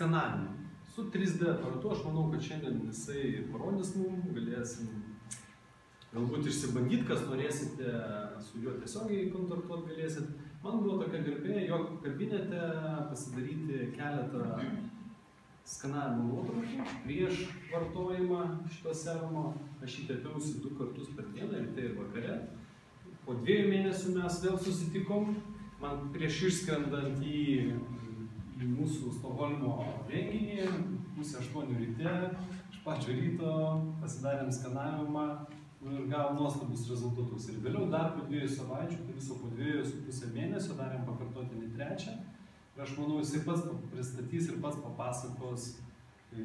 skanavimą. Su 3D aparatu aš manau, kad šiandien jisai parodys mums, galėsim galbūt išsibandyti, kas norėsite su juo tiesiogiai kontaktuoti galėsit. Man buvo tokia garbė jo kabinete pasidaryti keletą skanavimo nuotraukų prieš vartojimą šito serumo. Aš jį tepiausi du kartus per dieną, ryte ir vakare. Po dviejų mėnesių mes vėl susitikom. Man prieš išskrendant į, į mūsų Stokholmo renginį, pusę aštuonių ryte, iš pačio ryto pasidarėm skanavimą ir gavom nuostabus rezultatus. Ir vėliau dar po dviejų savaičių, tai viso po dviejų su pusę mėnesio darėm pakartotinį trečią. Ir aš manau, jisai pats pristatys ir pats papasakos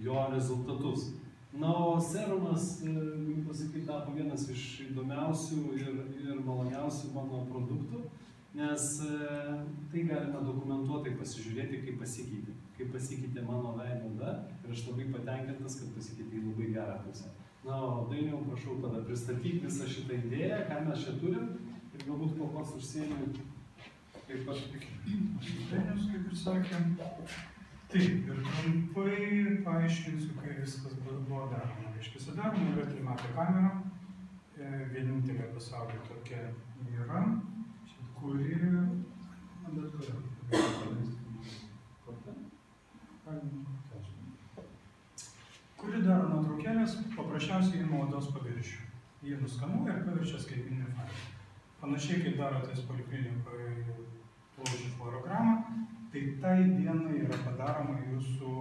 jo rezultatus. Na, o serumas, galiu pasakyti, tapo vienas iš įdomiausių ir, ir maloniausių mano produktų, nes tai galima dokumentuotai pasižiūrėti, kaip pasikeitė. Kaip pasikeitė mano veido oda ir aš labai patenkintas, kad pasikeitė į labai gerą pusę. Na, o dainiau, prašau tada pristatyti visą šitą idėją, ką mes čia turim ir galbūt po pats užsiemi, kaip aš. Dainius, kaip ir sakėm, Taip, ir trumpai paaiškinsiu, kai viskas buvo daroma. Reiškia, daroma yra trimatė kamera, e, vienintelė pasaulyje tokia yra, kuri, kuri daro nuotraukėlės, paprasčiausiai ima odos paviršių. Jie nuskanuoja ir paviršia skaitminį failą. Panašiai kaip darote poliklinikoje plaučių fluorogramą, tai tai dienai yra padaroma jūsų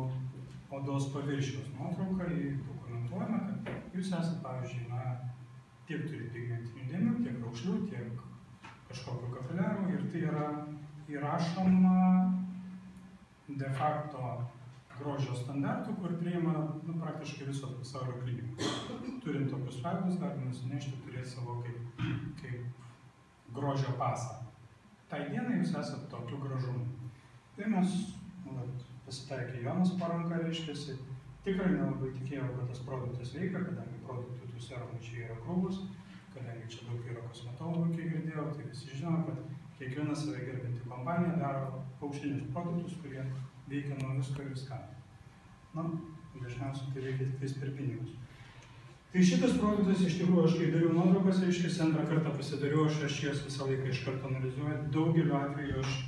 odos paviršiaus nuotrauka, jį dokumentuojama, kad jūs esate, pavyzdžiui, na, tiek turi pigmentinių dėmių, tiek raukšlių, tiek kažkokiu kapiliaru ir tai yra įrašoma de facto grožio standartų, kur priima nu, praktiškai visos pasaulio klinikos. Turint tokius failus, galime nusinešti, turėti savo kaip, kaip grožio pasą. Tai dienai jūs esate tokiu gražumu. Tai mes, nu, pasitaikė Jonas paranka, reiškiasi, tikrai nelabai tikėjau, kad tas produktas veikia, kadangi produktų tų serumų čia yra krūvus, kadangi čia daug yra kosmetologų, kiek girdėjau, tai visi žino, kad kiekviena save gerbinti kompanija daro paukštinius produktus, kurie veikia nuo visko ir viską. Na, dažniausiai tai veikia tik per pinigus. Tai šitas produktas iš tikrųjų, aš kai dariau nuotraukas, reiškia, antrą kartą pasidariau, aš, aš jas visą laiką iš karto analizuoju. Daugeliu atveju aš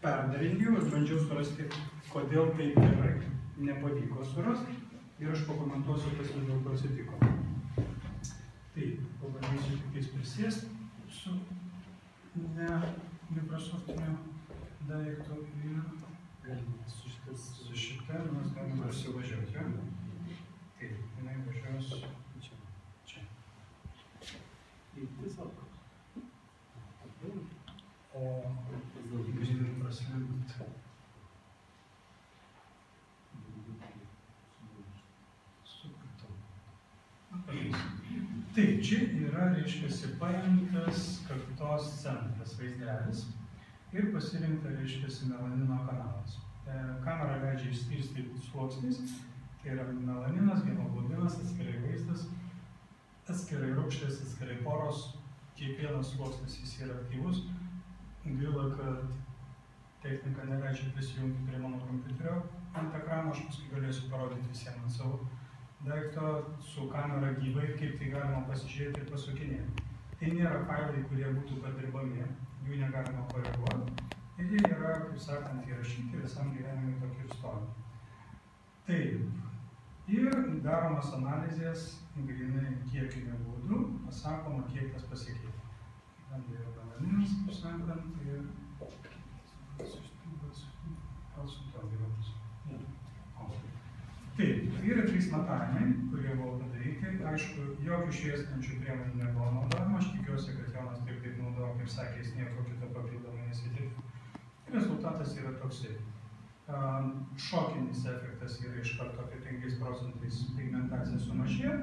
perdarinėjau ir bandžiau surasti, kodėl taip gerai. Nepavyko surasti ir aš pakomentuosiu, kas vis dėlto atsitiko. Tai, pabandysiu tik tais prisėsti su ne Microsoftiniu daiktu ir Galima su šitas. su šita mes galime prasivažiuoti. Ja? Taip, jinai važiuos Čia. čia. Ir tiesiog. O jeigu žiūrim praslinkt, Taip, čia yra, reiškia, paimtas kaktos centras vaizdelis ir pasirinkta, reiškia, melanino kanalas. E, kamera leidžia išskirstyti sluoksnis, tai yra melaninas, hemoglobinas, atskirai vaizdas, atskirai rūkštės, atskirai poros, kiekvienas sluoksnis jis yra aktyvus. Gaila, kad technika neleidžia prisijungti prie mano kompiuterio ant ekrano, aš paskui galėsiu parodyti visiems ant savo daikto su kamera gyvai, kaip tai galima pasižiūrėti ir pasukinėti. Tai nėra failai, kurie būtų padirbami, jų negalima koreguoti. Ir jie yra, kaip sakant, įrašyti visam gyvenimui tokie ir stovi. Taip. Ir daromas analizės grinai kiekiniu būdu, pasakoma, kiek tas pasikeitė. Ten yra melaninas, kaip sakant, ir gal su to geriau bus. O. Taip, yra trys matavimai, kurie buvo padaryti. Aišku, jokių šviestinčių priemonių nebuvo naudojama. Aš tikiuosi, kad Jonas taip kaip naudojo, kaip sakė, jis nieko kito papildomai nesitikė. Rezultatas yra toksai. Šokinis efektas yra iš karto apie 5 procentais pigmentacija sumažėjo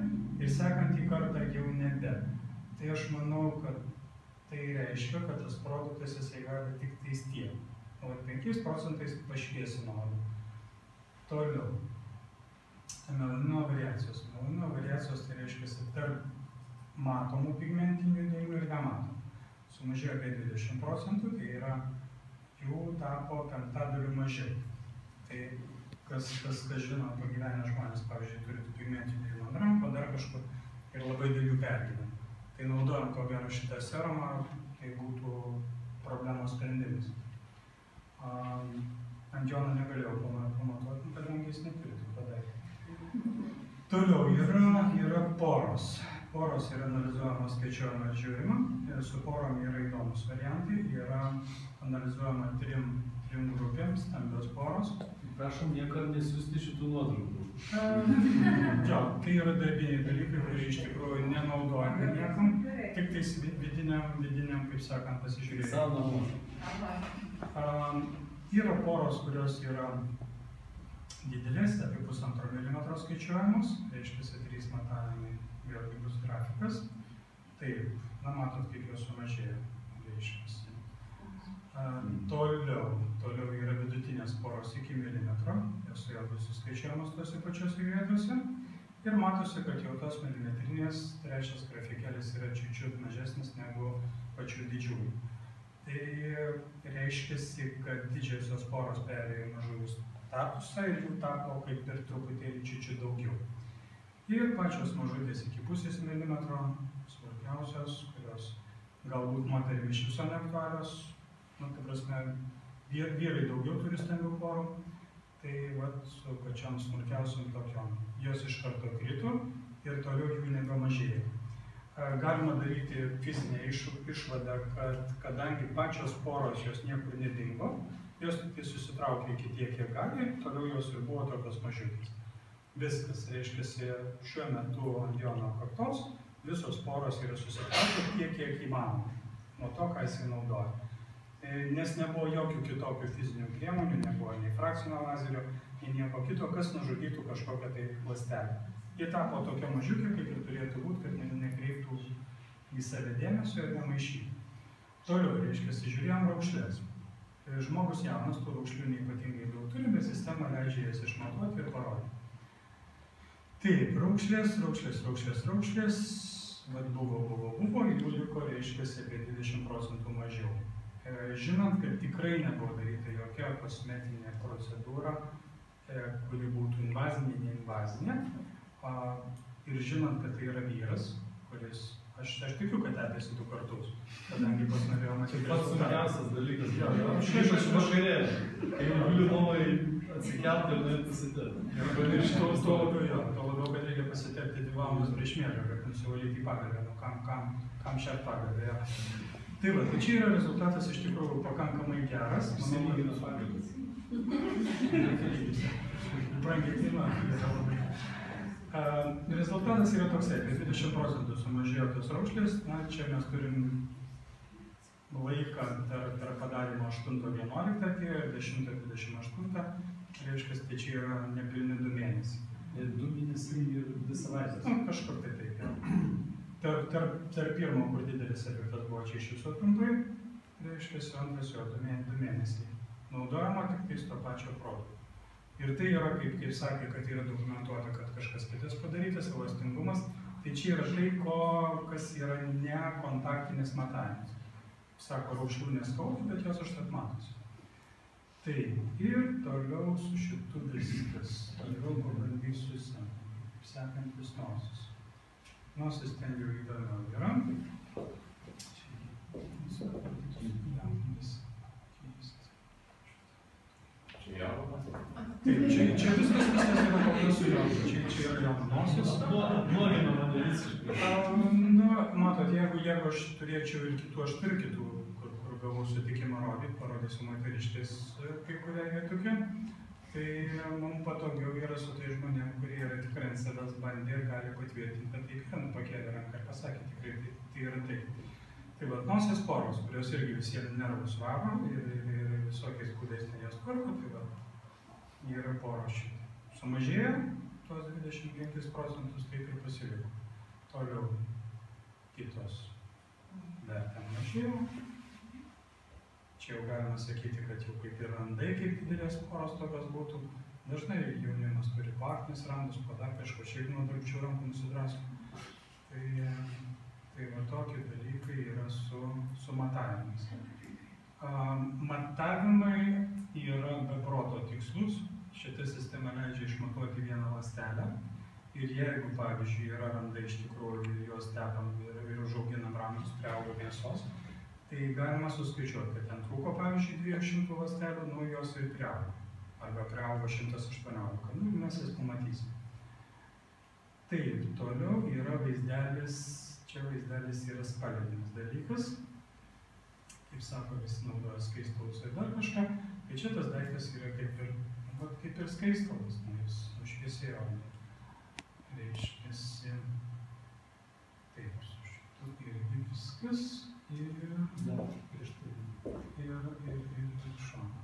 ir sekantį kartą jau nebe. Tai aš manau, kad tai reiškia, kad tas produktas jisai gali tik tais tiek. O 5 procentais pašviesino. Toliau. Melanino variacijos. Melanino variacijos tai reiškia tarp matomų pigmentinių dėmių ir nematomų. Sumažėjo apie 20 procentų, tai yra jų tapo penktadaliu mažiau. Tai kas, kas, kas žino, pagyvenę žmonės, pavyzdžiui, turi pigmentinių jų ant rankų, dar kažkur ir labai dėl jų pergyvena. Tai naudojant ko gero šitą serumą, tai būtų problemos sprendimas. Um, ant jo negalėjau pama- pamatuoti, kadangi jis neturi to padaryti. Toliau yra, yra poros. Poros yra analizuojama, skaičiuojama ir žiūrima. Ir su porom yra įdomus variantai. Yra analizuojama trim, trim grupėms, stambios poros. Prašom niekada nesiųsti šitų nuotraukų. Jo, tai yra darbiniai dalykai, kurie iš tikrųjų nenaudojami niekam, tik tais vi- vidiniam, vidiniam, kaip sakant, pasižiūrėjimui. Savo namuose. Yra poros, kurios yra didelės, apie pusantro milimetro skaičiuojamos, reiškia, trys matavimai, vėlgi bus grafikas. Taip, na matot, kaip jos sumažėjo, reiškia. Toliau, toliau yra vidutinės poros iki milimetro, jos vėl bus suskaičiuojamos tose pačiose vietose. Ir matosi, kad jau tos milimetrinės trečias grafikėlis yra čiūčiut mažesnis negu pačių didžiųjų. Tai reiškia, kad didžiosios poros perėjo į mažųjų statusą ir jų tapo kaip ir truputėlį čiūčiut daugiau. Ir pačios mažutės iki pusės milimetro, smulkiausios, kurios galbūt moterim iš viso neaktualios, nu, ta prasme, vyr, vyrai daugiau turi stambių porų, tai vat su pačiom smulkiausiam tokiom, jos iš karto krito ir toliau jų nebemažėjo. Galima daryti fizinę iš, išvadą, kad kadangi pačios poros jos niekur nedingo, jos tik susitraukė iki tiek, kiek gali, toliau jos ir buvo tokios mažiukės. Viskas, reiškia, šiuo metu ant Jono kaktos visos poros yra susitraukę tiek, kiek įmanoma nuo to, ką jisai naudoja. E, Nes nebuvo jokių kitokių fizinių priemonių, nebuvo nei frakcinio lazerio, nei nieko kito, kas nužudytų kažkokią tai ląstelę. Jie tapo tokia mažiukė, kaip ir turėtų būti, kad ne- nekreiptų į save dėmesio ir nemaišytų. Toliau, reiškia, žiūrėjom raukšlės. E, Žmogus jaunas, tų raukšlių neypatingai daug turi, bet sistema leidžia jas išmatuoti ir parodyti. Taip, raukšlės, raukšlės, raukšlės, raukšlės, vad buvo, buvo, buvo, jų liko, reiškia, apie 20 procentų mažiau. E, Žinant, kad tikrai nebuvo daryta jokia kosmetinė procedūra, e, kuri būtų invazinė, neinvazinė, a, ir žinant, kad tai yra vyras, kuris, aš, aš tikiu, kad tepėsi du kartus, kadangi pas norėjau matyti Pats rezultatą. sunkiausias dalykas. Jo, jo. Šiaip aš vakarė, kai galiu nuomai atsikelti ir nuėti pasitėti. Ir iš to, to labiau, jo, to labiau, kad reikia pasitepti dvi valandas prieš miegą, kad nusivalyti pagalbę, nu kam, kam, kam šią pagalbę. Tai va, tai čia yra rezultatas iš tikrųjų pakankamai geras. Manau, kad- Išsilygina pagalbas. Brangiai kainuoja, yra labai. Rezultatas yra toksai, kad 20 procentų sumažėjo tos raukšlės, na čia mes turim laiką tarp, tarp padarimo 8.11 atėjo ir 10.28, reiškia, tai čia yra nepilni du mėnesiai. Ir Du mėnesiai ir dvi savaitės. Nu, kažkur tai taip, jau. Tarp, tarp, tarp pirmo, kur didelis efektas buvo čia iš viso trumpai, reiškia, antras jo du mėnesiai. Naudojama tik tais to pačio produkto. Ir tai yra, kaip, kaip sakė, kad yra dokumentuota, kad kažkas kitas padarytas, elastingumas. Tai čia yra tai, ko, kas yra ne kontaktinis matavimas. Sako, raukšlių neskauda, bet jos užtat matosi. Tai ir toliau su šitu viskas. Toliau pabandysiu sekantis nosis. Nosis ten jau yra. Taip, čia, čia viskas, viskas yra paprastų jau. Čia, čia yra jau nosis. Nuogina mane visiškai. Na, matot, jeigu, jeigu aš turėčiau ir kitų, aš turiu kitų, kur, kur gavau sutikimą rodyti, parodysiu moteriškės e, kai kurie jie tokie, tai mums patogiau yra su tai žmonėm, kurie yra tikrai ant savęs bandę ir gali patvirtinti, kad yra, nu, pakėlė ranką ir pasakė tikrai, tai, tai yra taip. Tai va, nosies poros, kurios irgi visiems nervus varo ir, ir, ir visokiais būdais ten jas tvarko, tai va, poros šitai. Sumažėjo tuos 25 procentus, taip ir pasiliko. Toliau kitos dar ten mažiau. Čia jau galima sakyti, kad jau kaip ir randai, kaip didelės poros tokios būtų. Dažnai jaunimas turi partnės randus, po dar kažko šiaip nuo darbčių rankų nusidrasko. Tai, tai va tokie dalykai yra su, su matavimais. Matavimai yra be proto tikslus. Šita sistema leidžia išmatuoti vieną ląstelę. Ir jeigu, pavyzdžiui, yra randa iš tikrųjų ir juos tepam ir, ir užauginam randus prie augo mėsos, tai galima suskaičiuoti, kad ten trūko, pavyzdžiui, 200 ląstelių, nu jos ir priaugo. Arba priaugo 118, nu mes jas pamatysim. Taip, toliau yra vaizdelis, čia vaizdelis yra spalvinis dalykas. Kaip sako, visi naudoja skaistalus ir dar kažką. Tai čia tas daiktas yra kaip ir, nu, vat kaip ir skaistalas, nu, jis nušviesėjo. Reiškiasi. Taip, su šitu irgi viskas. Ir, Да, prieš tai. ir, ir, ir, ir šoną.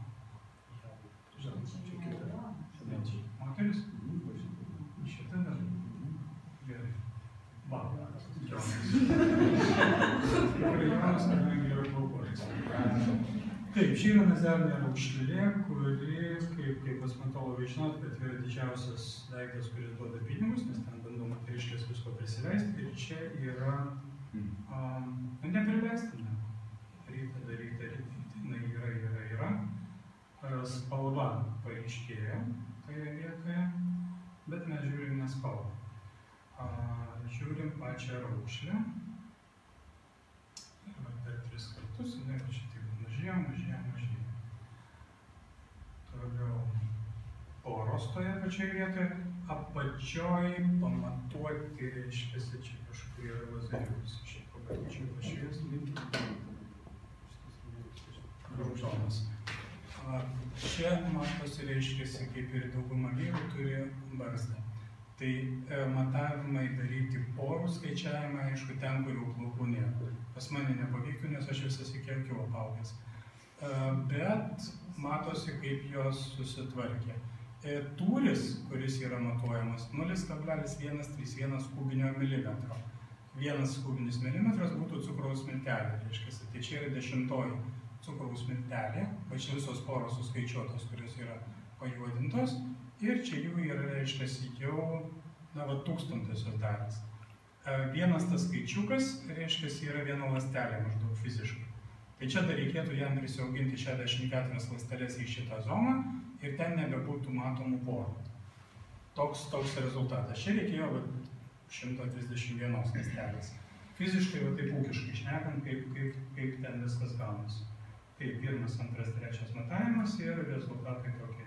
Žinot, čia kita. Čia moteris? Va šitą. Dar. Gerai. Va, Jonas. Jonas, kadangi. Taip, čia yra nazarinė raukšlė, kuri, kaip, kaip kosmetologai žinot, kad yra didžiausias daiktas, kuris duoda pinigus, nes ten bandoma reiškės visko prisileisti. Ir čia yra, um, neprileistina. Ryta, daryta, ryta, jinai yra, yra, yra. Spalva paaiškėja toje vietoje, bet mes žiūrim ne spalvą. A, Žiūrim pačią raukšlę. Ir per tris va čia taip mažėja, mažėja, mažėja. Toliau poros toje pačioje vietoje, apačioj pamatuoti, reiškia, čia kažkur yra lazerius. Čia pabandyčiau pašviesti. Raudonas. A, Čia matosi, reiškia, kaip ir dauguma vyrų turi barzdą. Tai e, matavimai daryti porų skaičiavimą, aišku, ten, kur jau plaukų nėra. Pas mane nepavyktų, nes aš visas iki akių apaugęs. E, bet matosi, kaip jos susitvarkė. E, tūris, kuris yra matuojamas, 0,131 kubinio milimetro. Vienas kubinis milimetras būtų cukraus miltelė, reiškia, tai čia yra dešimtoji cukraus miltelė, va čia visos poros suskaičiuotos, kurios yra pajuodintos, ir čia jų yra, reiškia, jau, na, va, tūkstantosios dalis. E, Vienas tas skaičiukas, reiškia, yra viena ląstelė maždaug fiziškai. Tai čia dar reikėtų jam prisiauginti 64 ląstelės į šitą zoną ir ten nebebūtų matomų porų. Toks, toks rezultatas. Čia reikėjo va, 131 ląstelės. Fiziškai, va taip ūkiškai šnekant, kaip, kaip, kaip ten viskas gaunasi. Tai pirmas, antras, trečias matavimas ir rezultatai tokie.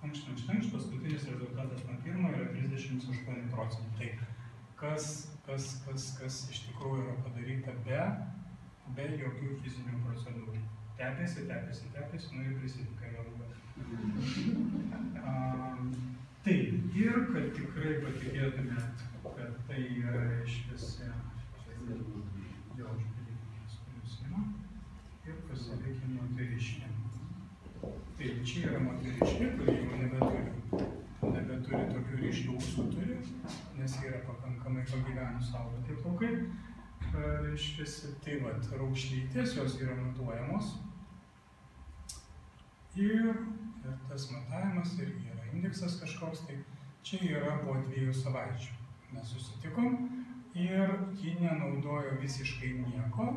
Ankšt, ankšt, ankšt, paskutinis rezultatas nuo pirmo yra 38 procentai. Kas, kas, kas, kas iš tikrųjų yra padaryta be, be jokių fizinių procedūrų. Tepėsi, tepėsi, tepėsi, nu ir prisidika jau Um, taip, ir kad tikrai patikėtumėt, kad tai yra išvisi jo uždarymas, kuris yra, ir pasilikime moteriškė. Taip, čia yra moteriškė, kuri jau nebeturi, nebeturi tokių ryškių ūsų turi, nes yra pakankamai pagyvenus auga tie plaukai. Reiškia, tai vat, raukšlytės, jos yra matuojamos. Ir, ir tas matavimas irgi yra indeksas kažkoks, tai čia yra po dviejų savaičių. Mes susitikom ir ji nenaudojo visiškai nieko.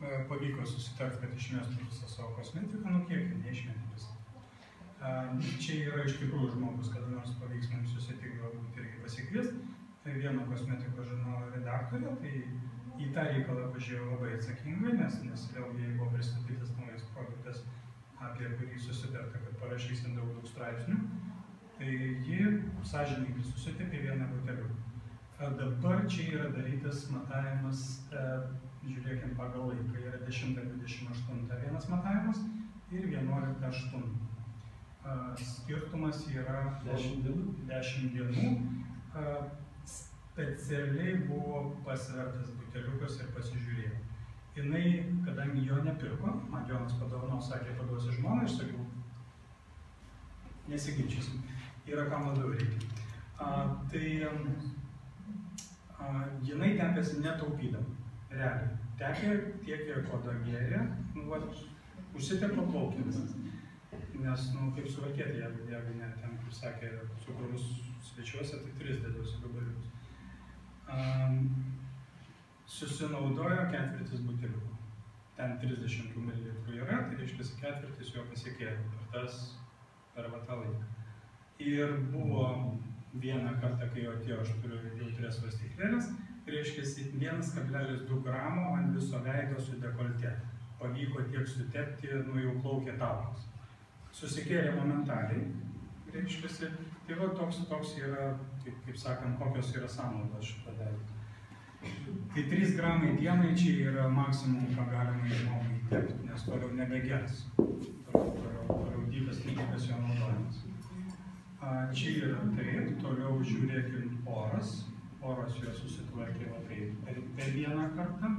E, Pavyko susitarti, kad išmestų visą savo kosmetiką, nu kiek neišmetė visą. E, Čia yra iš tikrųjų žmogus, kada nors pavyks mums susitikti, galbūt irgi pasikviesti. Tai vieno kosmetikos žurnalo redaktorė, tai į tą reikalą pažiūrėjau labai atsakingai, nes, nes vėlgi buvo pristatytas naujas produktas, apie kurį susitarta, kad parašysim daug daug straipsnių. Tai ji sąžininkai butelių. Dabar čia yra darytas matavimas, e, žiūrėkim pagal laiką, yra 10.28 vienas matavimas ir 11.8. E, Skirtumas yra 10 dienų. 10 dienų. Specialiai buvo pasvertas buteliukas ir pasižiūrėjau. Jinai, kadangi jo nepirko, man Jonas padovano, sakė, paduosi žmoną, aš sakiau, nesiginčysim, yra kam labiau reikia. A, tai jinai tepėsi netaupydama, realiai. Tepė tiek, kiek oda gėrė, nu, va, užsitepo plaukinis. Nes, nu, kaip suvalkėti, jeigu, jeigu ne, ten, kaip sakė, cukrus svečiuose, tai tris dėduosi gabaliukus. Um, susinaudojo ketvirtis buteliukų. Ten 30 ml yra, tai reiškia ketvirtis jo pasikėlė per tas, per tą laiką. Ir buvo vieną kartą, kai jau atėjo, aš turiu jautrias svarstyklėlės, reiškia 1,2 gramo ant viso veido su dekolte. Pavyko tiek sutepti, nu jau plaukė taukas. Susikėlė momentaliai, reiškia, tai va toks, toks yra, kaip, kaip sakant, kokios yra sąnaudos šito dalyko. Tai 3 gramai dienai čia yra maksimum, ką galima žmogui įtepti, nes toliau nebegers. Toliau, toliau, toliau dykas lygikas jo naudojimas. Čia yra taip, toliau žiūrėkim oras. Oras jo susitvarkė va taip per, per vieną kartą.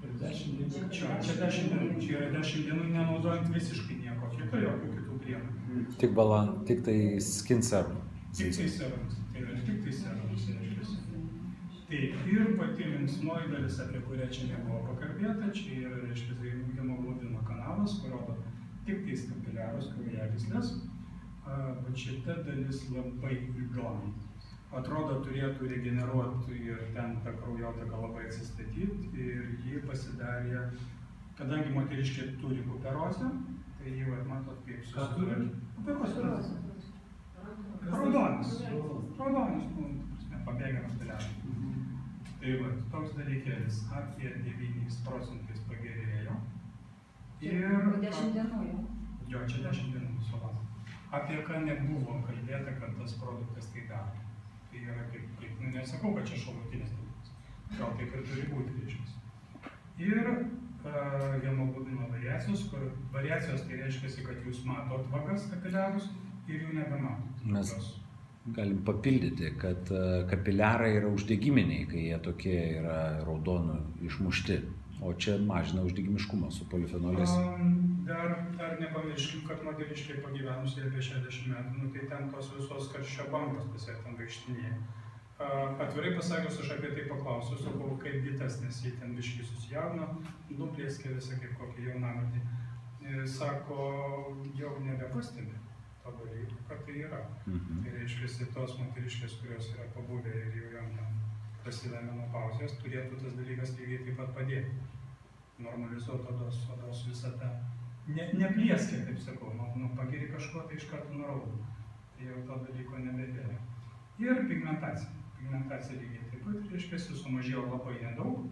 Per 10 dienų. Čia, čia 10 dienų, čia yra 10 dienų nenaudojant visiškai nieko kito, jokių kitų priemonių. Tik, balan, tik tai skin serum. Tik tai serums, tai yra tik tai serums reiškiasi. Tai ir pati linksmoji dalis, apie kurią čia nebuvo pakalbėta, čia yra, reiškia, hemoglobino kanalas, kur rodo tik tais kapiliarus kraujagyslės. Bet šita dalis labai įdomi. Atrodo, turėtų regeneruoti ir ten ta kraujotaka labai atsistatyti ir ji pasidarė, kadangi moteriškė turi kuperozę, tai jį, vat, matot, kaip Ką turi? Kuperozę. Raudonis. Raudonis, nu, ta prasme, pabėgiamas piliakas. Tai va, toks dalykėlis apie 9 procentais pagerėjo. Ir Po dešimt dienų jau. jo, čia 10 dienų viso labo. Apie ką nebuvo kalbėta, kad tas produktas tai daro. Tai yra kaip, kaip nu, nesakau, kad čia šalutinis dalykas. Gal taip ir turi būti, reiškia. Ir uh, hemoglobino variacijos, kur variacijos tai reiškia, kad jūs matot vagas kapiliarus ir jų nebematot. Mes-. Galim papildyti, kad e, kapiliarai yra uždegiminiai, kai jie tokie yra raudonų išmušti. O čia mažina uždegimiškumą su polifenoliais. Um, Dar, dar nepamirškim, kad moteriškiai pagyvenusiai apie 60 metų, nu, tai ten tos visos karščio bangos pasiek ten vaikštinėje. Atvirai pasakius, aš apie tai paklausiau, sakau, kaip bitas, nes jie ten biškai susijaudino, nuplėskė visą kaip kokį jaunamatį. Sako, jau nebepastebi to dalyko, kad tai yra. Mhm. Tai reiškia, tos moteriškės, kurios yra pabūdę ir jau ten prasideda menopauzės, turėtų tas dalykas lygiai taip pat padėti. Normalizuoti odos, odos visą tą. Ne, neplieskė, kaip sakau, nu, nu pagiri kažko, tai iš karto nuraudo. Tai jau to dalyko nebedėlė. Ir pigmentacija. Pigmentacija lygiai taip pat, reiškia, sumažėjo labai nedaug,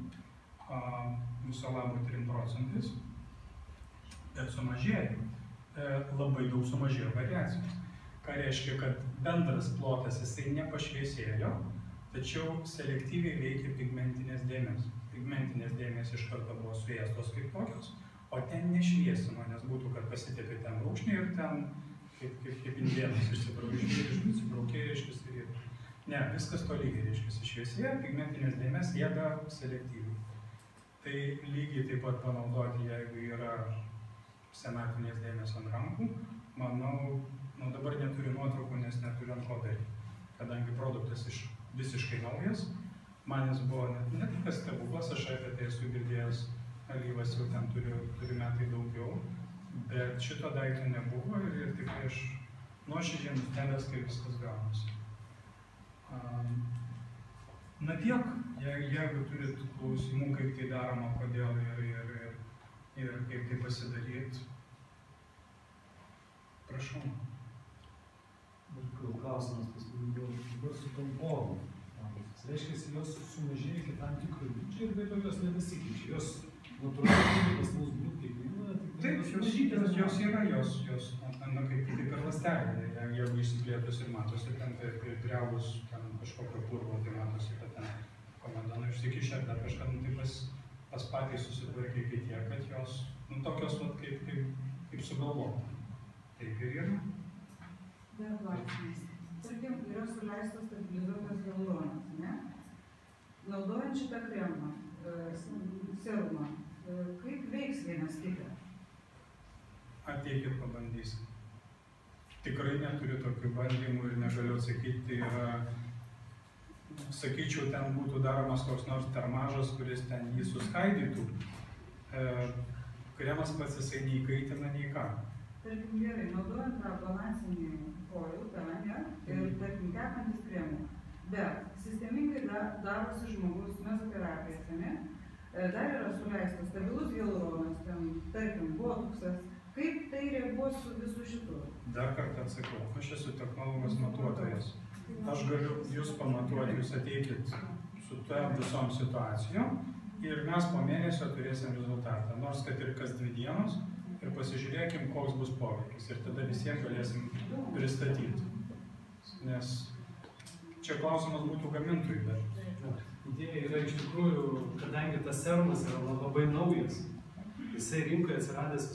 viso labo 3 procentais, bet sumažėjo, e, labai daug sumažėjo variacijos. Ką reiškia, kad bendras plotas jisai nepašviesėjo, tačiau selektyviai veikia pigmentinės dėmės. Pigmentinės dėmės iš karto buvo suėstos kaip tokios, o ten nešviesino, nes būtų, kad pasitėpė ten rūkšnį ir ten kaip, kaip, kaip indėnas išsibraukė, reiškia, ir Ne, viskas to lygiai, reiškia, šviesėje, pigmentinės dėmės jėga selektyviai. Tai lygiai taip pat panaudoti, jeigu yra senatvinės dėmės ant rankų, manau, nu dabar neturiu nuotraukų, nes neturiu ant ko daryti. Kadangi produktas iš visiškai naujas, man jis buvo net ne tik kas stebuklas, aš apie tai esu girdėjęs, alyvas jau ten turiu, turiu metai daugiau, bet šito daikto nebuvo ir, ir tikrai aš nuoširdžiai nustebęs, kaip viskas gaunasi. Na tiek, jeigu, jeigu turit klausimų, kaip tai daroma, kodėl ir, ir, ir, ir kaip tai pasidaryti, prašau. Klausimas pas mane buvo dabar su. Tai reiškia, jos sumažėjo iki tam tikro dydžio ir vėliau jos nebesikeičia. Jos natūraliai pas mus būtų kiekviena. Taip, jos, jos, jos yra, jos, jos na, na, kaip, kaip ir lastelė, je- jeigu išsiplėtus ir matosi, ten tai pri- priaugus ten kažkokio purvo, tai matosi, kad ten komendano išsikišę, dar kažką, nu, tai pas, pas patį susitvarkė iki tiek, kad jos, nu, tokios, vat, kaip, kaip, kaip sugalvota. Taip ir yra. Dar klausimas. Tarkim, yra suleistas stabilizuotas hialuronas, ne? Naudojant šitą kremą, e, serumą, kaip veiks vienas kitą? Ateikit pabandysim. Tikrai neturiu tokių bandymų ir negaliu atsakyti, tai yra, sakyčiau, ten būtų daromas koks nors termažas, kuris ten jį suskaidytų. E, kremas pats jisai nei kaitina, nei ką. Tarkim, gerai, naudojant tą balansinį foil, tą, ne? Ir, tarkim, tekantis kremų. Bet sistemingai da, darosi žmogus mezoterapijas, ne? Dar yra suleistas stabilus hialuronas, ten, tarkim, botuksas, Kaip tai reaguos su visu šitu? Dar kartą atsakau, aš esu technologas matuotojas. Aš galiu jūs pamatuoti, jūs ateikit su ta visom situacijom ir mes po mėnesio turėsim rezultatą. Nors kad ir kas dvi dienos ir pasižiūrėkim, koks bus poveikis. Ir tada visiems galėsim pristatyti. Nes čia klausimas būtų gamintojui, bet Idėja yra iš tikrųjų, kadangi tas serumas yra labai naujas, jisai rinkoje atsiradęs